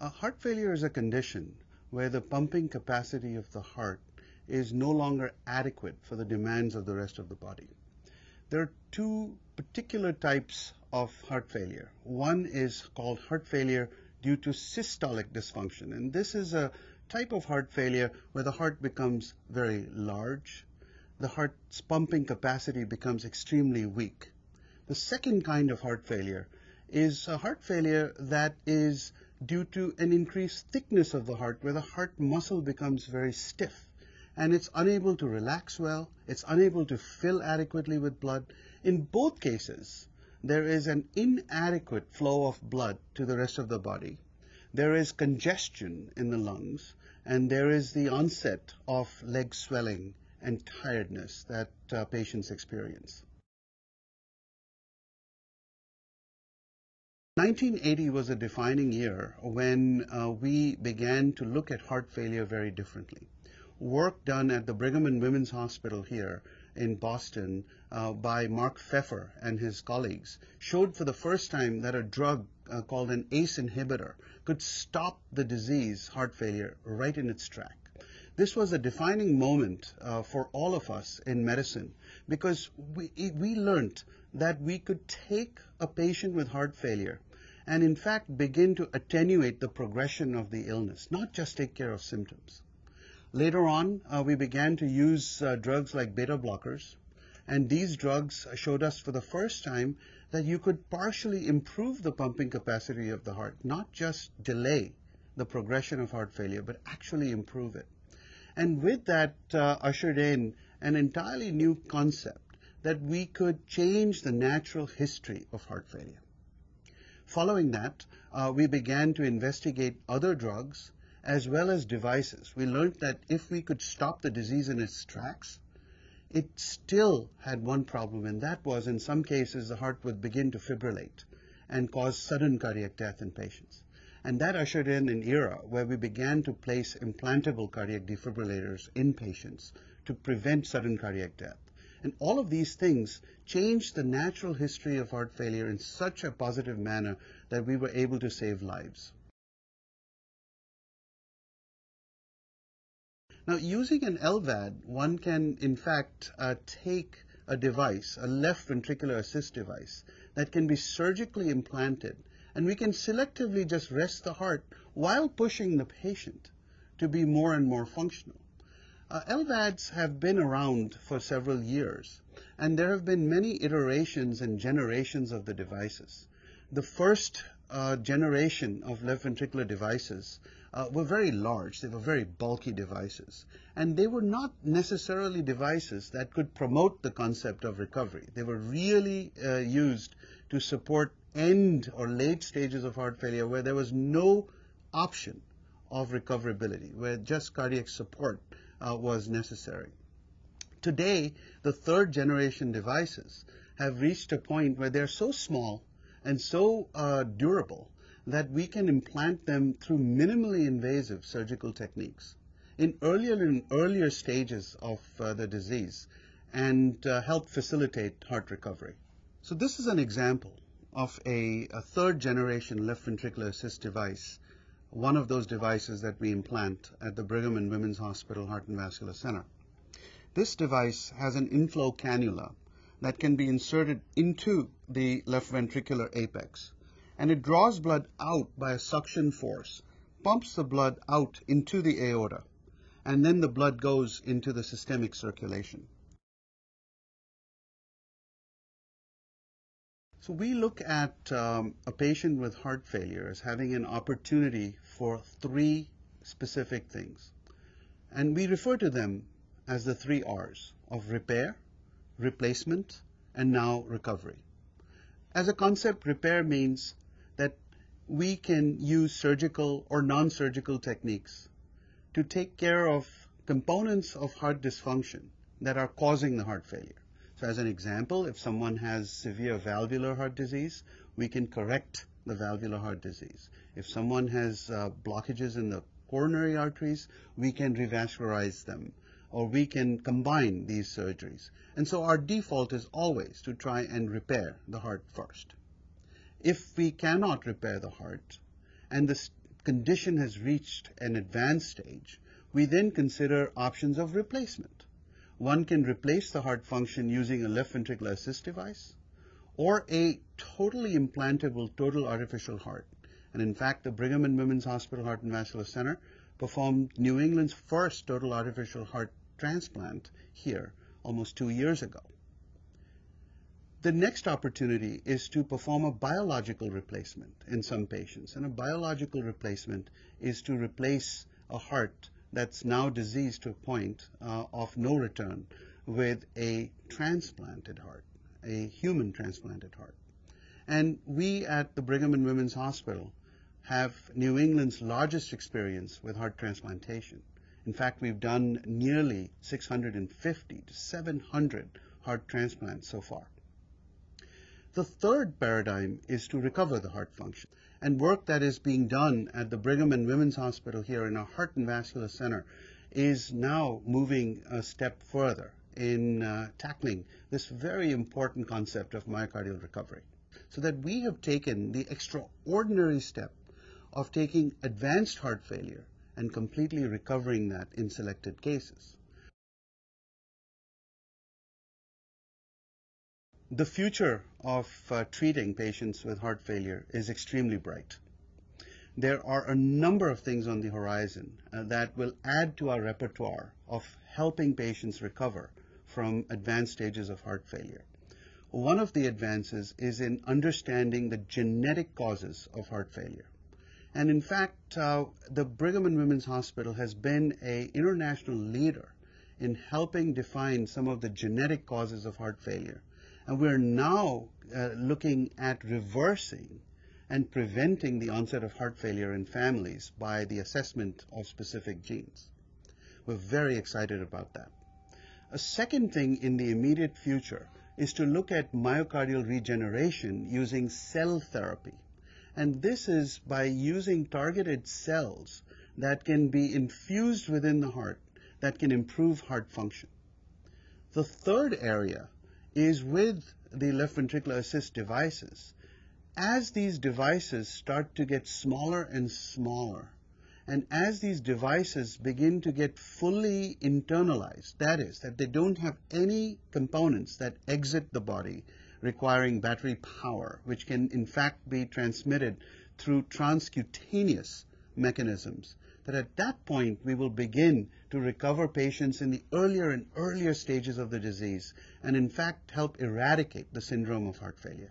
Uh, heart failure is a condition where the pumping capacity of the heart is no longer adequate for the demands of the rest of the body. There are two particular types of heart failure. One is called heart failure due to systolic dysfunction, and this is a type of heart failure where the heart becomes very large, the heart's pumping capacity becomes extremely weak. The second kind of heart failure is a heart failure that is due to an increased thickness of the heart where the heart muscle becomes very stiff and it's unable to relax well, it's unable to fill adequately with blood. In both cases, there is an inadequate flow of blood to the rest of the body. There is congestion in the lungs, and there is the onset of leg swelling and tiredness that uh, patients experience. 1980 was a defining year when uh, we began to look at heart failure very differently work done at the Brigham and Women's Hospital here in Boston uh, by Marc Pfeffer and his colleagues showed for the first time that a drug uh, called an ACE inhibitor could stop the disease, heart failure, right in its track. This was a defining moment uh, for all of us in medicine because we, we learned that we could take a patient with heart failure and in fact begin to attenuate the progression of the illness, not just take care of symptoms. Later on, uh, we began to use uh, drugs like beta blockers, and these drugs showed us for the first time that you could partially improve the pumping capacity of the heart, not just delay the progression of heart failure, but actually improve it. And with that uh, ushered in an entirely new concept that we could change the natural history of heart failure. Following that, uh, we began to investigate other drugs as well as devices. We learned that if we could stop the disease in its tracks, it still had one problem, and that was in some cases the heart would begin to fibrillate and cause sudden cardiac death in patients. And that ushered in an era where we began to place implantable cardiac defibrillators in patients to prevent sudden cardiac death. And all of these things changed the natural history of heart failure in such a positive manner that we were able to save lives. Now, using an LVAD, one can in fact uh, take a device, a left ventricular assist device, that can be surgically implanted, and we can selectively just rest the heart while pushing the patient to be more and more functional. Uh, LVADs have been around for several years, and there have been many iterations and generations of the devices. The first uh, generation of left ventricular devices uh, were very large. They were very bulky devices. And they were not necessarily devices that could promote the concept of recovery. They were really uh, used to support end or late stages of heart failure where there was no option of recoverability, where just cardiac support uh, was necessary. Today, the third generation devices have reached a point where they're so small and so uh, durable that we can implant them through minimally invasive surgical techniques in earlier and earlier stages of uh, the disease and uh, help facilitate heart recovery. So this is an example of a, a, third generation left ventricular assist device, one of those devices that we implant at the Brigham and Women's Hospital Heart and Vascular Center. This device has an inflow cannula that can be inserted into the left ventricular apex and it draws blood out by a suction force, pumps the blood out into the aorta, and then the blood goes into the systemic circulation. So we look at um, a patient with heart failure as having an opportunity for three specific things. And we refer to them as the three R's of repair, replacement, and now recovery. As a concept, repair means that we can use surgical or non-surgical techniques to take care of components of heart dysfunction that are causing the heart failure. So as an example, if someone has severe valvular heart disease, we can correct the valvular heart disease. If someone has uh, blockages in the coronary arteries, we can revascularize them or we can combine these surgeries. And so our default is always to try and repair the heart first if we cannot repair the heart and the condition has reached an advanced stage, we then consider options of replacement. One can replace the heart function using a left ventricular assist device or a totally implantable total artificial heart. And in fact, the Brigham and Women's Hospital Heart and Vascular Center performed New England's first total artificial heart transplant here almost two years ago. The next opportunity is to perform a biological replacement in some patients. And a biological replacement is to replace a heart that's now diseased to a point uh, of no return with a transplanted heart, a human transplanted heart. And we at the Brigham and Women's Hospital have New England's largest experience with heart transplantation. In fact, we've done nearly 650 to 700 heart transplants so far. The third paradigm is to recover the heart function. And work that is being done at the Brigham and Women's Hospital here in our Heart and Vascular Center is now moving a step further in uh, tackling this very important concept of myocardial recovery. So that we have taken the extraordinary step of taking advanced heart failure and completely recovering that in selected cases. The future of uh, treating patients with heart failure is extremely bright. There are a number of things on the horizon uh, that will add to our repertoire of helping patients recover from advanced stages of heart failure. One of the advances is in understanding the genetic causes of heart failure. And in fact, uh, the Brigham and Women's Hospital has been an international leader in helping define some of the genetic causes of heart failure and we're now uh, looking at reversing and preventing the onset of heart failure in families by the assessment of specific genes. We're very excited about that. A second thing in the immediate future is to look at myocardial regeneration using cell therapy. And this is by using targeted cells that can be infused within the heart that can improve heart function. The third area is with the left ventricular assist devices. As these devices start to get smaller and smaller, and as these devices begin to get fully internalized, that is, that they don't have any components that exit the body requiring battery power, which can in fact be transmitted through transcutaneous mechanisms, that at that point we will begin to recover patients in the earlier and earlier stages of the disease and in fact help eradicate the syndrome of heart failure.